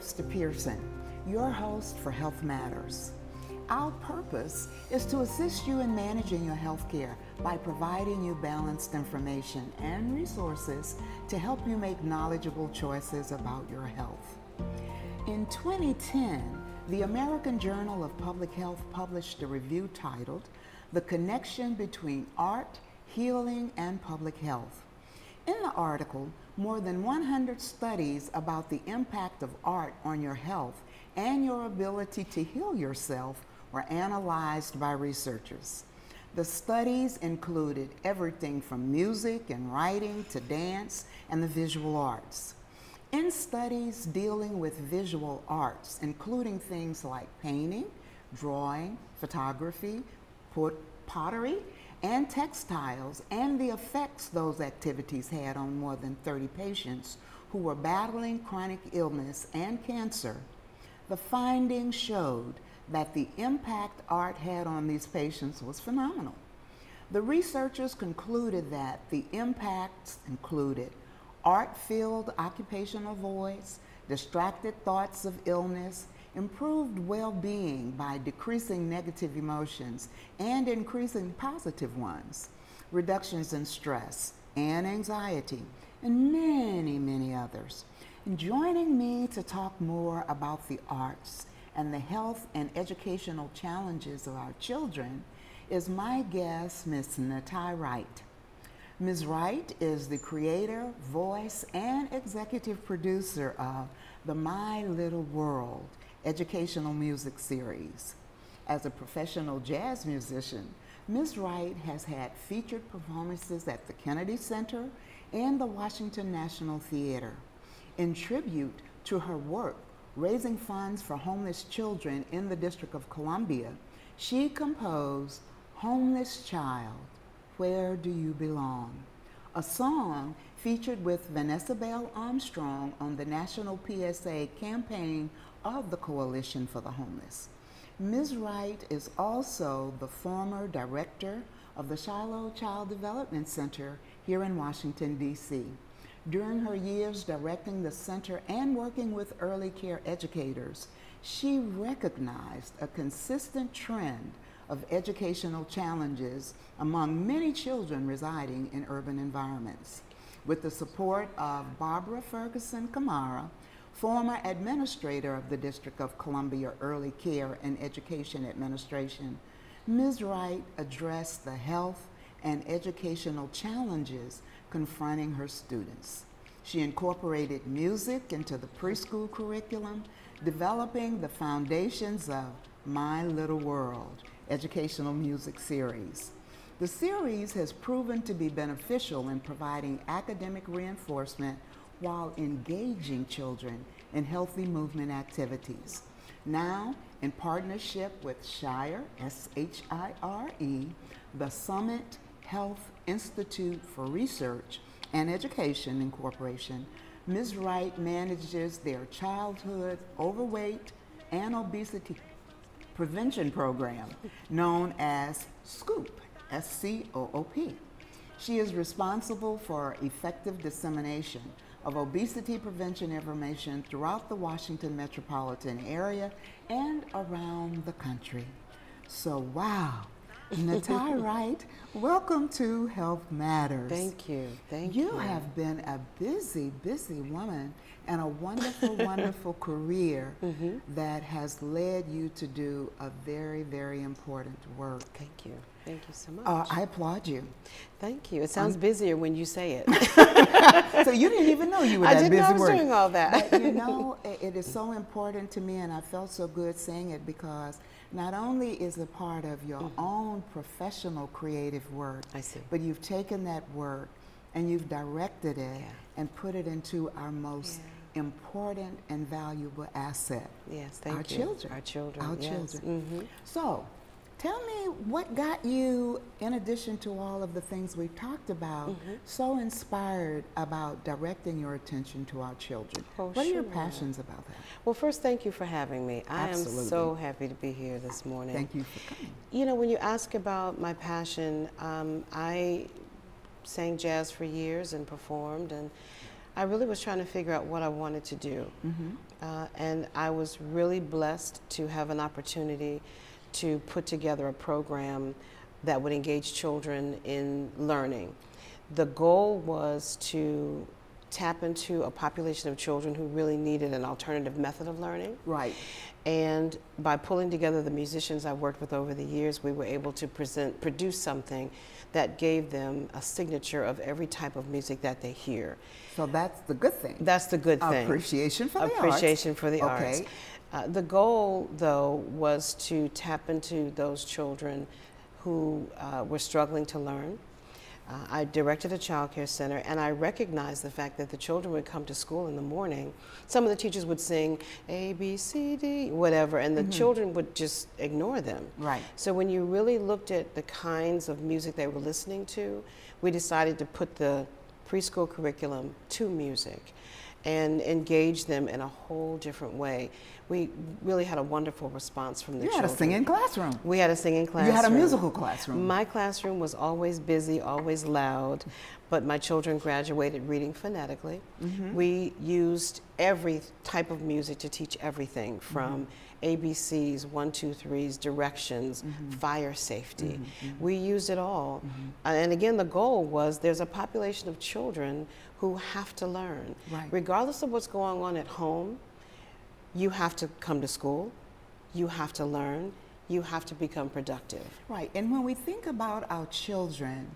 Webster Pearson, your host for Health Matters. Our purpose is to assist you in managing your health care by providing you balanced information and resources to help you make knowledgeable choices about your health. In 2010, the American Journal of Public Health published a review titled The Connection Between Art, Healing, and Public Health. In the article, more than 100 studies about the impact of art on your health and your ability to heal yourself were analyzed by researchers. The studies included everything from music and writing to dance and the visual arts. In studies dealing with visual arts, including things like painting, drawing, photography, pottery, and textiles, and the effects those activities had on more than 30 patients who were battling chronic illness and cancer, the findings showed that the impact art had on these patients was phenomenal. The researchers concluded that the impacts included art filled occupational voids, distracted thoughts of illness, improved well being by decreasing negative emotions and increasing positive ones, reductions in stress and anxiety, and many, many others. And joining me to talk more about the arts and the health and educational challenges of our children is my guest, Ms. Natii Wright. Ms. Wright is the creator, voice, and executive producer of the My Little World educational music series. As a professional jazz musician, Ms. Wright has had featured performances at the Kennedy Center and the Washington National Theater. In tribute to her work raising funds for homeless children in the District of Columbia, she composed Homeless Child, Where Do You Belong? A song featured with Vanessa Bell Armstrong on the National PSA campaign of the Coalition for the Homeless. Ms. Wright is also the former director of the Shiloh Child Development Center here in Washington, D.C. During her years directing the center and working with early care educators, she recognized a consistent trend of educational challenges among many children residing in urban environments. With the support of Barbara Ferguson Kamara, former administrator of the District of Columbia Early Care and Education Administration, Ms. Wright addressed the health and educational challenges confronting her students. She incorporated music into the preschool curriculum, developing the foundations of My Little World educational music series. The series has proven to be beneficial in providing academic reinforcement while engaging children in healthy movement activities. Now, in partnership with Shire, S H I R E, the Summit Health Institute for Research and Education Incorporation, Ms. Wright manages their childhood overweight and obesity prevention program known as SCOOP, S C O O P. She is responsible for effective dissemination of obesity prevention information throughout the Washington metropolitan area and around the country. So, wow, Natii Wright, welcome to Health Matters. Thank you. Thank you. You have been a busy, busy woman and a wonderful, wonderful career mm -hmm. that has led you to do a very, very important work. Thank you. Thank you so much. Uh, I applaud you. Thank you. It sounds um, busier when you say it. so you didn't even know you were I that busy. I didn't know I was doing all that. But, you know, it, it is so important to me, and I felt so good saying it because not only is it part of your mm -hmm. own professional creative work, I see. but you've taken that work and you've directed it yeah. and put it into our most yeah. Important and valuable asset. Yes, thank you. our you. Children. Our children. Our yes. children. Mm -hmm. So, Tell me what got you, in addition to all of the things we've talked about, mm -hmm. so inspired about directing your attention to our children. Oh, what sure. are your passions about that? Well, first, thank you for having me. I Absolutely. am so happy to be here this morning. Thank you for coming. You know, when you ask about my passion, um, I sang jazz for years and performed, and I really was trying to figure out what I wanted to do. Uh, and I was really blessed to have an opportunity to put together a program that would engage children in learning. The goal was to tap into a population of children who really needed an alternative method of learning. Right. And by pulling together the musicians I've worked with over the years, we were able to present, produce something that gave them a signature of every type of music that they hear. So that's the good thing. That's the good thing. Appreciation for the arts. Appreciation for the Okay. arts. Uh, the goal, though, was to tap into those children who uh, were struggling to learn. Uh, I directed a child care center and I recognized the fact that the children would come to school in the morning. Some of the teachers would sing A, B, C, D, whatever, and the children would just ignore them. Right. So when you really looked at the kinds of music they were listening to, we decided to put the preschool curriculum to music and engage them in a whole different way. We really had a wonderful response from the You had children. a singing classroom. We had a singing classroom. You had a musical classroom. My classroom was always busy, always loud, but my children graduated reading phonetically. Mm-hmm. We used every type of music to teach everything from ABCs, one, two, threes, directions, Mm-hmm. fire safety. We used it all. Uh, And again, the goal was there's a population of children who have to learn. Right. Regardless of what's going on at home, you have to come to school, you have to learn, you have to become productive. Right. And when we think about our children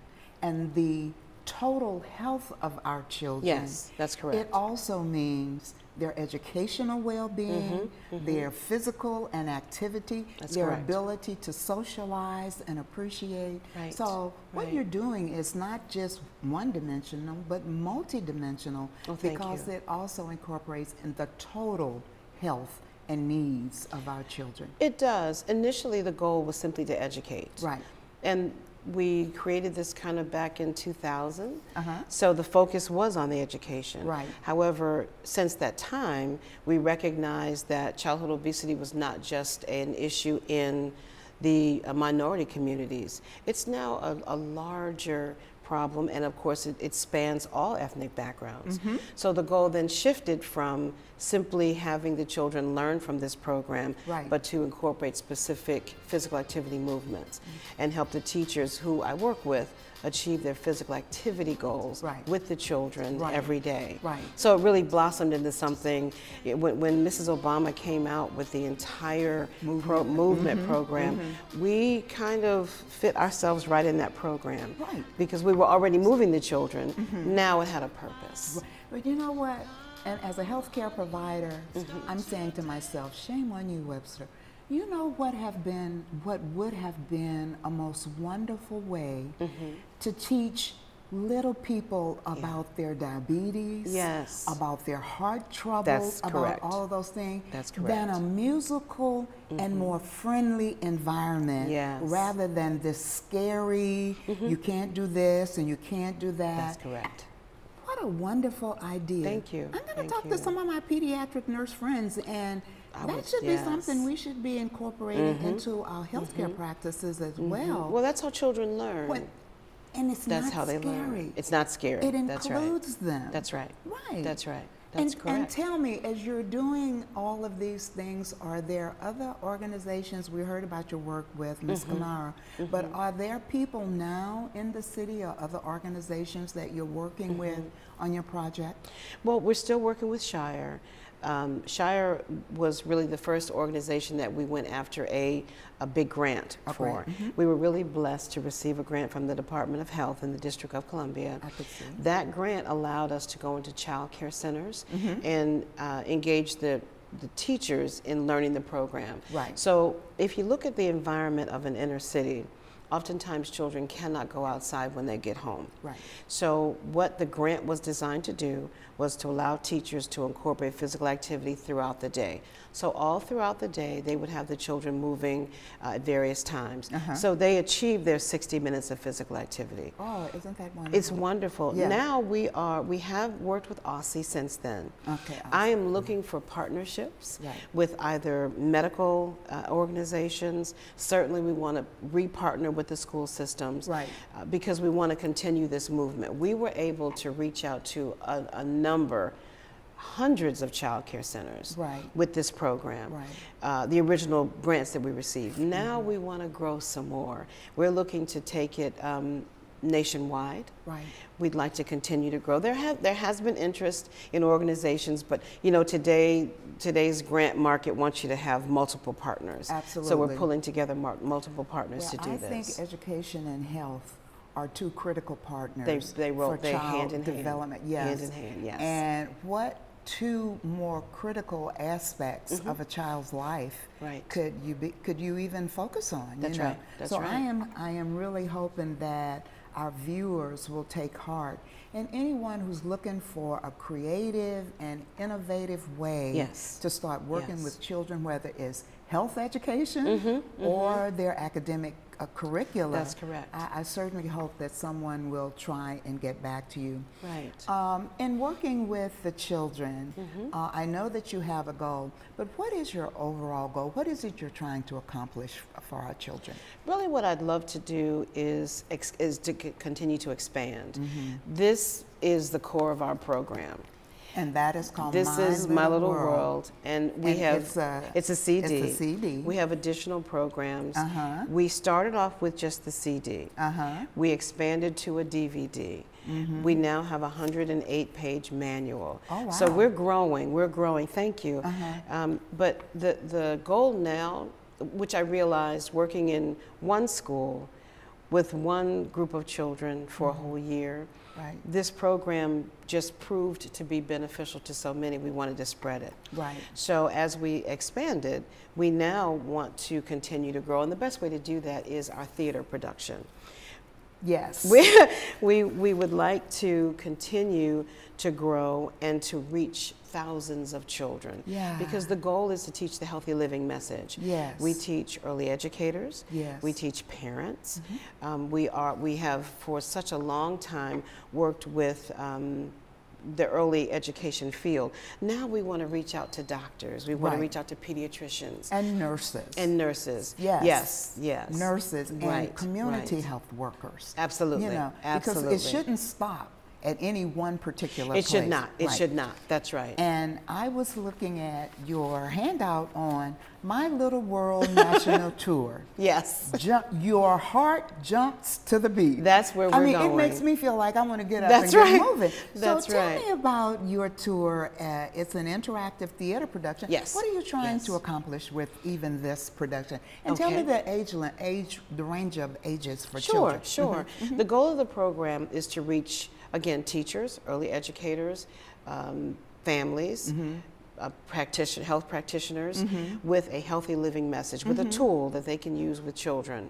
and the total health of our children, Yes, that's correct. It also means their educational well-being, their physical and activity, Mm-hmm, That's their correct. ability to socialize and appreciate. Right, So what right. you're doing is not just one-dimensional, but multidimensional Oh, because you. it also incorporates in the total health and needs of our children. It does. Initially, the goal was simply to educate. Right. And we created this kind of back in 2000. Uh-huh. So the focus was on the education. Right. However, since that time, we recognized that childhood obesity was not just an issue in the uh, minority communities. It's now a, a larger problem, and of course, it, it spans all ethnic backgrounds. Mm-hmm. So the goal then shifted from simply having the children learn from this program, Right. but to incorporate specific physical activity movements and help the teachers who I work with achieve their physical activity goals Right. with the children Right. every day. Right. So it really blossomed into something. it- when, when Mrs. Obama came out with the entire pro- movement Mm-hmm. program, we kind of fit ourselves right in that program. Right. Because we were already moving the children. Now it had a purpose. But you know what? And as a healthcare provider, mm-hmm. I'm saying to myself, shame on you, Webster. You know what have been what would have been a most wonderful way mm-hmm. to teach little people about their diabetes, Yes. about their heart troubles, That's about correct. all of those things. That's Than correct. Mm-hmm. a musical and mm-hmm. more friendly environment Yes. rather than this scary, you can't do this and you can't do that. That's correct. What a wonderful idea. Thank you. I'm going to talk you. to some of my pediatric nurse friends, and I that would- should be something. We should be incorporating mm-hmm. into our healthcare mm-hmm. practices as mm-hmm. well. Well, that's how children learn. What- and it's That's not how they scary. learn. It's not scary. It That's right. includes them. That's right. Right. That's right. And, correct. and tell me, as you're doing all of these things, are there other organizations? We heard about your work with Ms. Mm-hmm. Kamara, but are there people now in the city or other organizations that you're working Mm-hmm. with on your project? Well, we're still working with Shire. Um, Shire was really the first organization that we went after a, a big grant A for. grant, mm-hmm. We were really blessed to receive a grant from the Department of Health in the District of Columbia. I could see. That grant allowed us to go into child care centers Mm-hmm. and uh, engage the, the teachers in learning the program. Right. So if you look at the environment of an inner city, oftentimes children cannot go outside when they get home. Right. So what the grant was designed to do was to allow teachers to incorporate physical activity throughout the day. So all throughout the day, they would have the children moving uh, at various times. Uh-huh. So they achieved their 60 minutes of physical activity. Oh, isn't that wonderful? It's wonderful. Yeah. Now we are we have worked with OSSE since then. Okay, I am looking for partnerships Right. with either medical uh, organizations. Certainly, we want to re-partner with the school systems, Right. uh, because we want to continue this movement. We were able to reach out to a, a number hundreds of child care centers Right. with this program. Right. Uh, the original grants that we received. Now we want to grow some more. We're looking to take it um, nationwide. Right. We'd like to continue to grow. There have there has been interest in organizations, but you know today today's grant market wants you to have multiple partners. Absolutely. So we're pulling together multiple partners Well, to do I this. I think education and health are two critical partners they roll- for they child hand in hand. development. Hand Yes. in hand, yes. And what two more critical aspects mm-hmm. of a child's life. Right. could you be, could you even focus on? That's you know? right. That's so I am I am really hoping that our viewers will take heart and anyone who's looking for a creative and innovative way Yes. to start working Yes. with children, whether it's health education mm-hmm. Mm-hmm. or their academic curricula. Mm-hmm, That's correct. I, I certainly hope that someone will try and get back to you. Right. Um, in working with the children, Mm-hmm. uh, I know that you have a goal, but what is your overall goal? What is it you're trying to accomplish for our children? Really, what I'd love to do is ex- is to c- continue to expand. Mm-hmm. This is the core of our program. And that is called This My is my little world, and we And have it's a- it's a CD. it's a CD. We have additional programs. Uh-huh. We started off with just the CD. Uh huh. We expanded to a DVD. Mm -hmm. We now have a 108 page manual. Mm-hmm. Oh, So we're growing, we're growing, thank you. Uh-huh. Um, but the, the goal now, which I realized working in one school with one group of children for a whole year, Right. this program just proved to be beneficial to so many, we wanted to spread it. Right. So as we expanded, we now want to continue to grow, and the best way to do that is our theater production. Yes. We, we, we would like to continue to grow and to reach thousands of children. Yeah. Because the goal is to teach the healthy living message. Yes. We teach early educators. Yes. We teach parents. Um, we, are, we have, for such a long time, worked with um, the early education field. Now we want to reach out to doctors. We want Right. to reach out to pediatricians and nurses. and nurses. Yes. Yes. Yes. nurses and Right, community right. health workers. Absolutely. You know, Absolutely. because it shouldn't stop at any one particular It should not. It Right. should not. That's right. And I was looking at your handout on My Little World National Tour. yes. Jump, your heart jumps to the beat. That's where I we're mean, going. it makes me feel like I want to get up That's and right. get moving. That's so tell right. me about your tour. Uh, it's an interactive theater production. Yes. What are you trying Yes. to accomplish with even this production? And tell me the age, age, the range of ages for Sure, children. Mm-hmm. sure. The goal of the program is to reach, again, teachers, early educators, um, families, Mm-hmm. uh, practition, health practitioners with a healthy living message, with Mm-hmm. a tool that they can use with children,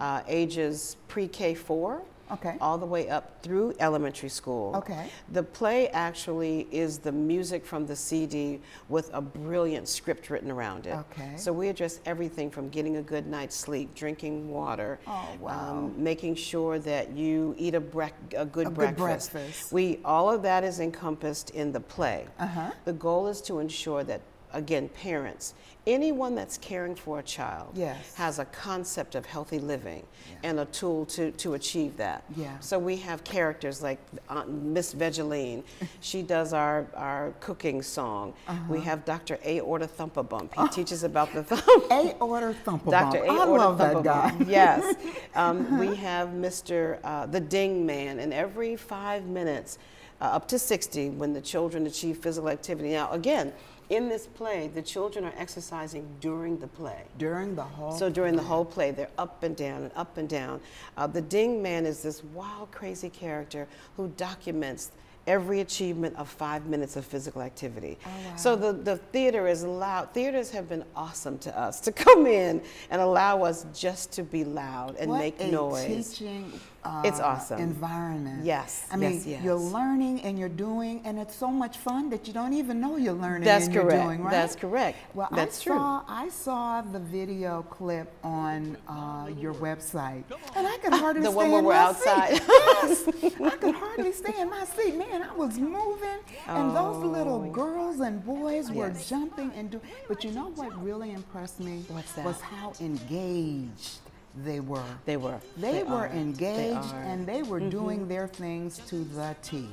uh, ages pre-K four. Okay. All the way up through elementary school. Okay. The play actually is the music from the CD with a brilliant script written around it. Okay. So we address everything from getting a good night's sleep, drinking water, um, Oh, wow. making sure that you eat a, a good A good breakfast. breakfast. We all of that is encompassed in the play. Uh-huh. The goal is to ensure that again parents, anyone that's caring for a child Yes. has a concept of healthy living and a tool to, to achieve that. Yeah. So we have characters like Aunt Miss Vegeline. she does our, our cooking song. Uh-huh. We have Dr. Aorta Thumpabump. He teaches about the thumb. A order thumper Dr. bump. I Aorta love that guy. Thumpabump. Yes. Um, we have Mr. Uh, the Ding Man, and every five minutes, uh, up to 60, when the children achieve physical activity. Now, again, in this play, the children are exercising during the play. During the whole. So during the whole play, they're up and down and up and down. Uh, the Ding Man is this wild, crazy character who documents every achievement of five minutes of physical activity. Oh, So the, the theater is loud. theaters have been awesome to us to come in and allow us just to be loud and what make a noise. teaching uh, It's awesome. environment. Yes, I mean, yes, yes. you're learning and you're doing, and it's so much fun that you don't even know you're learning That's and correct. you're doing, right? That's correct. Well, That's I true. saw I saw the video clip on uh, your website, and I could hardly The stay one where in we're my outside. seat. yes, I could hardly stay in my seat. Man, I was moving, and those little girls and boys were Oh. Yes. jumping and doing. But you know what really impressed me What's that? was how engaged they were. They were. They, They were are. Engaged. Mm-hmm. and they were doing their things to the T.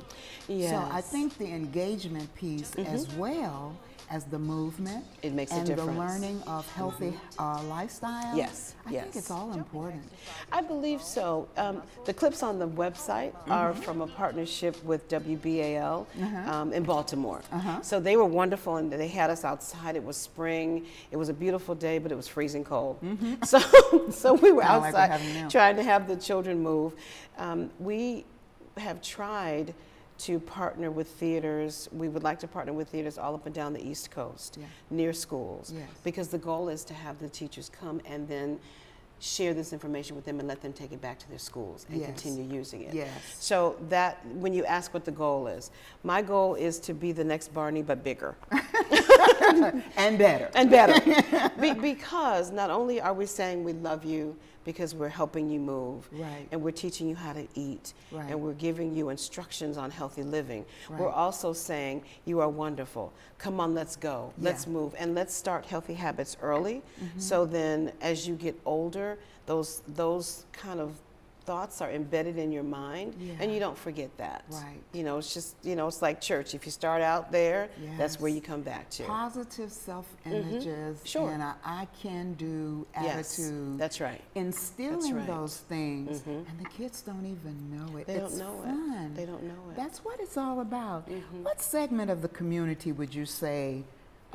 So I Mm-hmm. think the engagement piece as well as the movement It makes a and difference. Mm-hmm. the learning of healthy uh, lifestyle. Yes, I think it's all important. I believe so. Um, the clips on the website are from a partnership with WBAL um, in Baltimore. So they were wonderful, and they had us outside. It was spring. It was a beautiful day, but it was freezing cold. So, so we were Kinda like we're outside trying to have the children move. Um, we have tried to partner with theaters. We would like to partner with theaters all up and down the East Coast, Yeah. near schools, Yes. because the goal is to have the teachers come and then share this information with them and let them take it back to their schools and Yes. continue using it. Yes. So that when you ask what the goal is, my goal is to be the next Barney but bigger And better. and better. Be- because not only are we saying we love you because we're helping you move Right. and we're teaching you how to eat Right. and we're giving you instructions on healthy living. We're also saying you are wonderful. Come on, let's go. Let's move and let's start healthy habits early Mm-hmm. so then as you get older, those those kind of thoughts are embedded in your mind and you don't forget that. Right. You know, it's just, you know, it's like church. If you start out there, that's where you come back to. Positive self images Mm-hmm. Sure. and a I can do attitude. Yes, that's right. Instilling right. those things, and the kids don't even know it. They it's don't know fun. it. They don't know it. Mm-hmm. That's what it's all about. What segment of the community would you say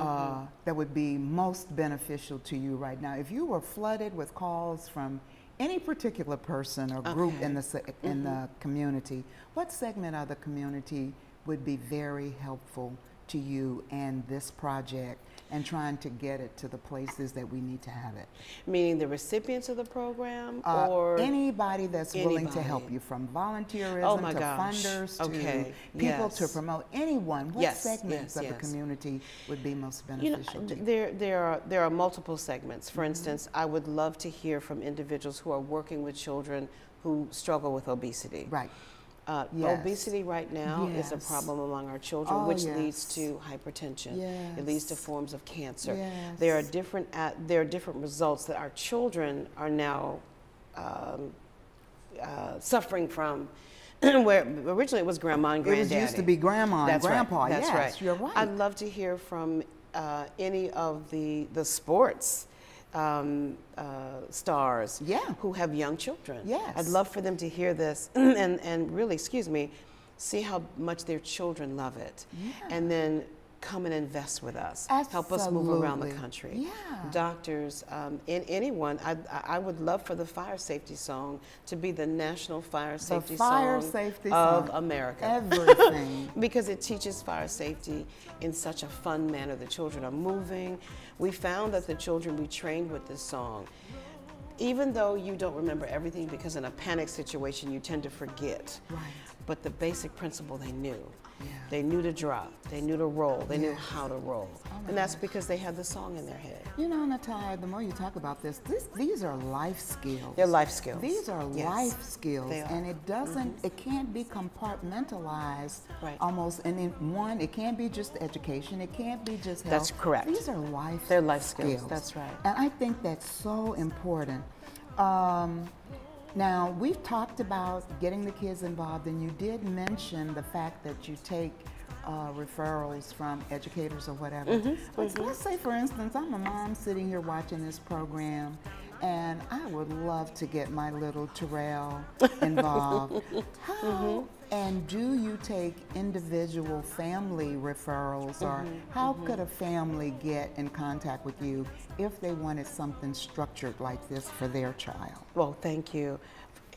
uh, Mm-hmm. that would be most beneficial to you right now? If you were flooded with calls from any particular person or group in the se- in the community, what segment of the community would be very helpful to you and this project and trying to get it to the places that we need to have it? Meaning the recipients of the program Uh, or anybody that's willing to help you, from volunteerism Oh to gosh. funders to Okay. people to promote anyone. What Yes, segments yes, of yes. the community would be most you know, beneficial to you? there there are there are multiple segments. For instance, I would love to hear from individuals who are working with children who struggle with obesity. Right. Uh, Yes. Obesity right now is a problem among our children, Oh, which leads to hypertension. It leads to forms of cancer. There are different at, there are different results that our children are now um, uh, suffering from. Where originally it was grandma and granddaddy. It used to be grandma and That's grandpa. Right. That's yes, right. you're right. I'd love to hear from uh, any of the the sports um, uh, stars Yeah. who have young children. Yes. I'd love for them to hear this and and really, excuse me, see how much their children love it, Yeah. and then come and invest with us. Absolutely. Help us move around the country. Yeah. Doctors, um, and anyone. I, I would love for the fire safety song to be the national fire safety the fire song safety of song. America Everything. because it teaches fire safety in such a fun manner. The children are moving. We found that the children we trained with this song, even though you don't remember everything because in a panic situation you tend to forget, Right. But the basic principle they knew. Yeah. They knew to drop, they knew to roll, they knew how to roll. Oh and that's gosh. because they had the song in their head. You know, Natalia, the more you talk about this, this these are life skills. They're life skills. These are Yes. life skills, are. And it doesn't, it can't be compartmentalized. Right. Almost, and in one, it can't be just education. It can't be just health. That's correct. These are life. They're life skills, that's right. And I think that's so important. Um, now we've talked about getting the kids involved, and you did mention the fact that you take. Uh, referrals from educators or whatever. Mm-hmm, Let's, let's say, for instance, I'm a mom sitting here watching this program, and I would love to get my little Terrell involved. How Mm-hmm. And do you take individual family referrals, or Mm-hmm, how could a family get in contact with you if they wanted something structured like this for their child? Well, thank you.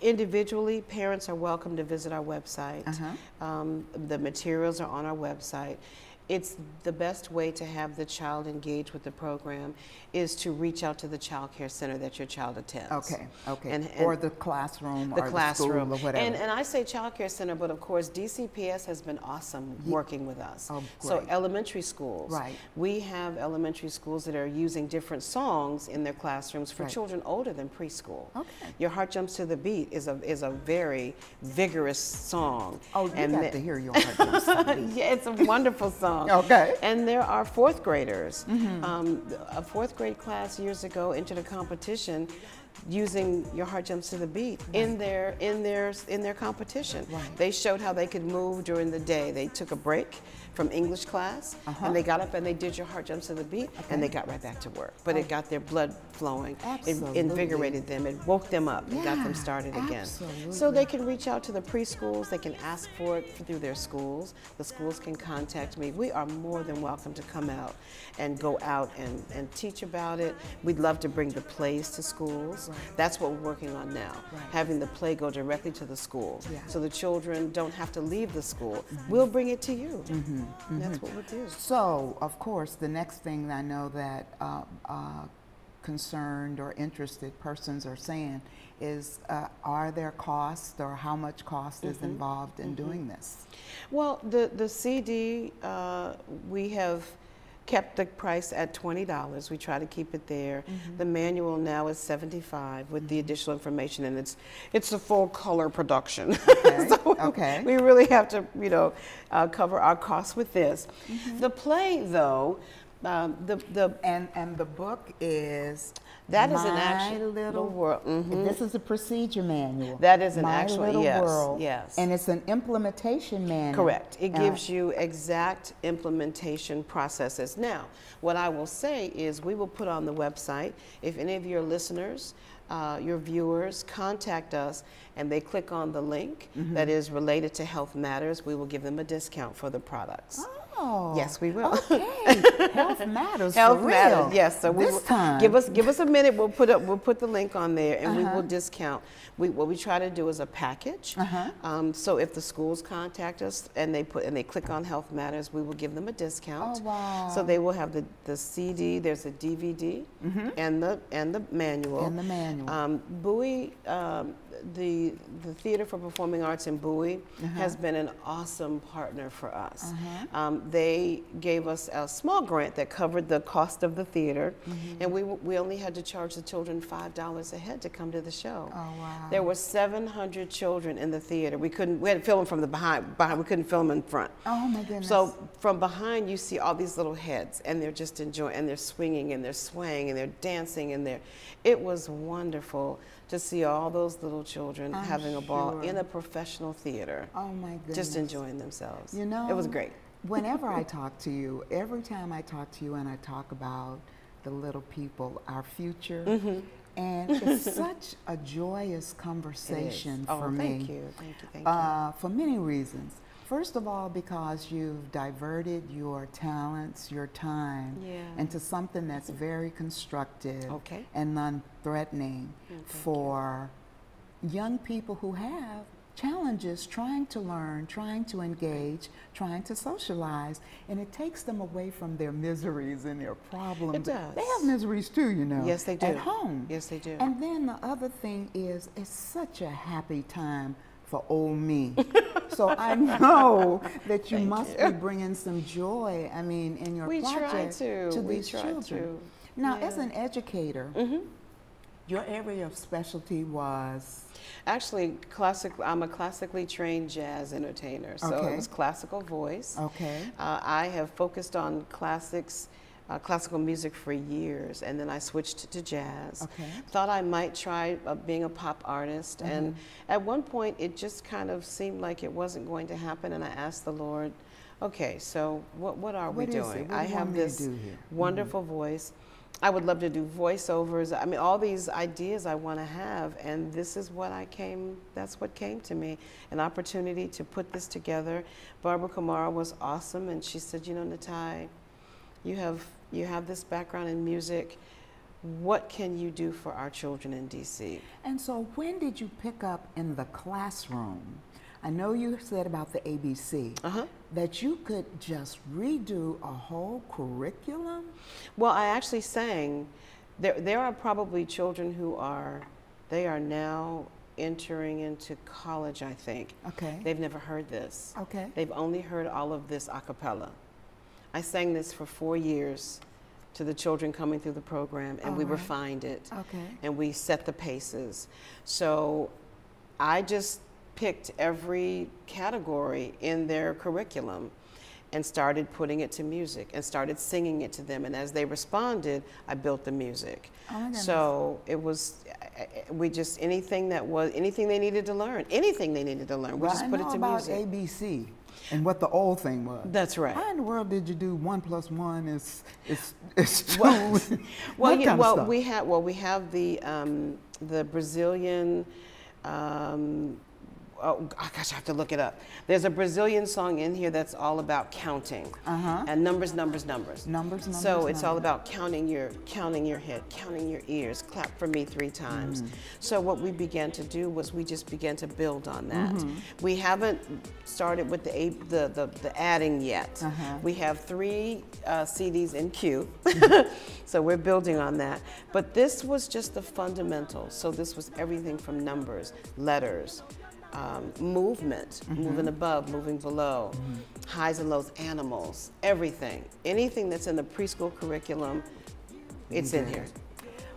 Individually, parents are welcome to visit our website. Uh-huh. Um, the materials are on our website. It's the best way to have the child engage with the program is to reach out to the child care center that your child attends. Okay, okay. And- or the classroom the or classroom the school or whatever. And, and I say child care center, but of course DCPS has been awesome working with us. Oh, great. So elementary schools, Right. We have elementary schools that are using different songs in their classrooms for Right. children older than preschool. Okay. Your heart jumps to the beat is a is a very vigorous song. oh, you And got to hear your heart jumps to the beat. yeah, it's a wonderful song. Okay. And there are fourth graders. Um, a fourth grade class years ago entered a competition using your heart jumps to the beat in their in their in their competition. Right. They showed how they could move during the day. They took a break from English class Uh-huh. and they got up and they did your heart jumps to the beat and they got right back to work. But it got their blood flowing. It invigorated them. It woke them up and got them started again. So they can reach out to the preschools. They can ask for it through their schools. The schools can contact me. We are more than welcome to come out and go out and, and teach about it. We'd love to bring the plays to schools. That's what we're working on now, Right. having the play go directly to the school. Yeah. So the children don't have to leave the school. We'll bring it to you. And That's what we'll do. So, of course, the next thing I know that uh, uh, concerned or interested persons are saying is uh, are there costs or how much cost is involved in doing this? Well, the, the CD, uh, we have kept the price at $20. We try to keep it there. The manual now is 75 with the additional information, and it's, it's a full color production. Okay, So okay. We really have to, you know, uh, cover our costs with this. The play, though, um, the, the, And and the book is That is an actual little world. mhm. This is a procedure manual. That is an My actual- Little yes, World, yes. And it's an implementation manual. Correct. It Uh, gives you exact implementation processes. Now, what I will say is we will put on the website, if any of your listeners, uh, your viewers contact us and they click on the link Mm-hmm. that is related to Health Matters, we will give them a discount for the products. Oh. Yes, we will. Okay. Health matters. Health matters. real. Yes. So we this will, time. give us give us a minute. We'll put up we'll put the link on there, and we Uh-huh. will discount. We, what we try to do is a package. Uh-huh. Um, so if the schools contact us and they put and they click on Health Matters, we will give them a discount. Oh, wow. So they will have the, the CD. There's a DVD and the and the manual. And the manual. Um, Bowie, um, the the Theater for Performing Arts in Bowie Uh-huh. has been an awesome partner for us. Um, they gave us a small grant that covered the cost of the theater, Mm-hmm. and we we only had to charge the children five dollars a head to come to the show. Oh, wow. There were 700 children in the theater. We couldn't we had to film them from the behind behind. We couldn't film in front. Oh my goodness. So from behind, you see all these little heads, and they're just enjoying, and they're swinging, and they're swaying, and they're dancing, and they're. It was wonderful to see all those little children I'm having a ball sure. in a professional theater, oh my goodness. just enjoying themselves. You know, it was great. whenever I talk to you, every time I talk to you and I talk about the little people, our future, Mm-hmm. and it's such a joyous conversation oh, for me. thank you, thank you, thank you. Uh, for many reasons. First of all, because you've diverted your talents, your time Yeah. into something that's very constructive Okay. and non-threatening mm, for young people who have challenges trying to learn, trying to engage, trying to socialize, and it takes them away from their miseries and their problems. It does. They have miseries too, you know. Yes, they do. At home. Yes, they do. And then the other thing is, it's such a happy time for old me. so I know that you Thank must you. be bringing some joy. I mean, in your We try project to. We these children. to. Now, Yeah. as an educator, your area of specialty was Actually, classic. I'm a classically trained jazz entertainer, so Okay. it was classical voice. okay. Uh, I have focused on classics, uh, classical music for years, and then I switched to jazz. Okay. Thought I might try uh, being a pop artist, and Mm-hmm. at one point it just kind of seemed like it wasn't going to happen, and I asked the Lord, "Okay, so what what are What we doing? Do I have want me to this do here?" Mm-hmm. wonderful voice." I would love to do voiceovers. I mean, all these ideas I want to have, and this is what I came. That's what came to me, an opportunity to put this together. Barbara Kamara was awesome, and she said, "You know, Natii, you have you have this background in music. What can you do for our children in DC?" And so, when did you pick up in the classroom? I know you said about the ABC Uh huh. that you could just redo a whole curriculum. Well, I actually sang. There, there are probably children who are, they are now entering into college. I think. Okay. They've never heard this. Okay. They've only heard all of this a cappella. I sang this for four years to the children coming through the program, and we All right. refined it. Okay. And we set the paces. So I just picked every category in their curriculum and started putting it to music and started singing it to them. And as they responded, I built the music. Oh so it was, we just, anything that was, anything they needed to learn, anything they needed to learn, we well, just put it to about music. ABC and what the old thing was. That's right. How in the world did you do one plus one is is is two? Well, well, yeah, well we have well we have the um, the Brazilian. Um, oh gosh, I have to look it up. There's a Brazilian song in here that's all about counting uh-huh. and numbers, numbers, numbers. Numbers, numbers. So it's numbers. all about counting your counting your head, counting your ears. Clap for me three times. Mm. So what we began to do was we just began to build on that. Mm-hmm. We haven't started with the the the, the adding yet. Uh-huh. We have three uh, CDs in queue, so we're building on that. But this was just the fundamentals. So this was everything from numbers, letters um, movement, mm-hmm. moving above, moving below, mm-hmm. highs and lows, animals, everything. Anything that's in the preschool curriculum, it's in here.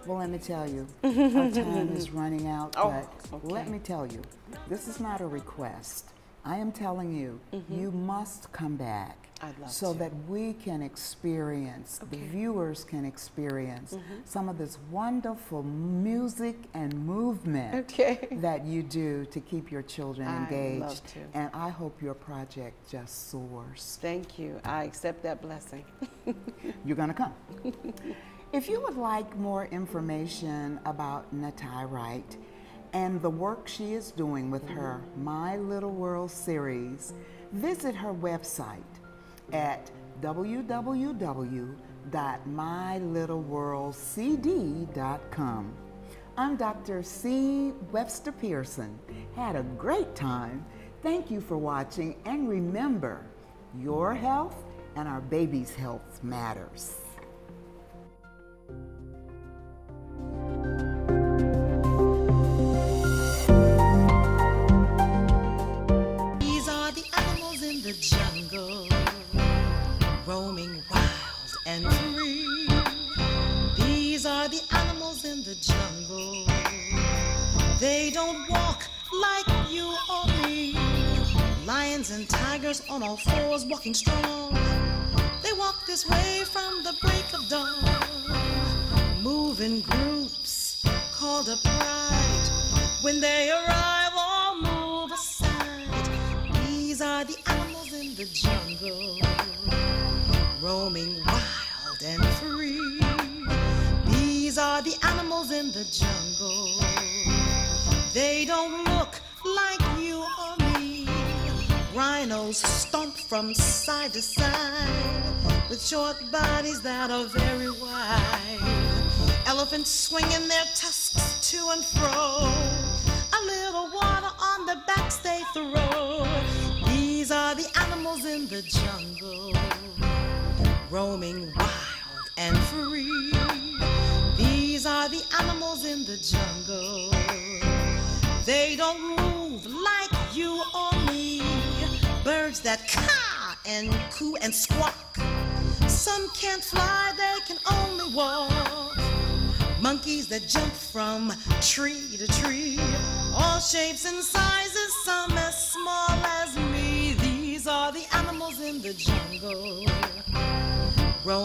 Well, let me tell you, our time is running out, oh, but okay. let me tell you, this is not a request. I am telling you, mm-hmm. you must come back so to. that we can experience, okay. the viewers can experience mm-hmm. some of this wonderful music and movement okay. that you do to keep your children I engaged. to. And I hope your project just soars. Thank you. I accept that blessing. You're going to come. if you would like more information about Natii Wright, and the work she is doing with her My Little World series, visit her website at www.mylittleworldcd.com. I'm Dr. C. Webster Pearson. Had a great time. Thank you for watching, and remember, your health and our baby's health matters. They don't walk like you or me. Lions and tigers on all fours walking strong. They walk this way from the break of dawn. Move in groups called a pride. When they arrive, all move aside. These are the animals in the jungle, roaming wild and free. These are the animals in the jungle. They don't look like you or me. Rhinos stomp from side to side with short bodies that are very wide. Elephants swinging their tusks to and fro. A little water on their backs they throw. These are the animals in the jungle, roaming wild and free. These are the animals in the jungle. They don't move like you or me. Birds that caw and coo and squawk. Some can't fly, they can only walk. Monkeys that jump from tree to tree. All shapes and sizes, some as small as me. These are the animals in the jungle. Roam